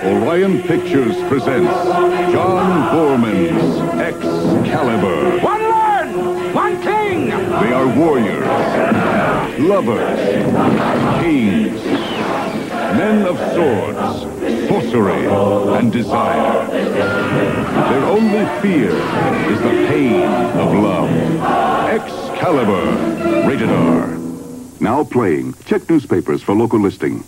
Orion Pictures presents John Boorman's Excalibur. One Lord, one King. They are warriors, lovers, kings, men of swords, sorcery, and desire. Their only fear is the pain of love. Excalibur, rated R. Now playing. Check newspapers for local listing.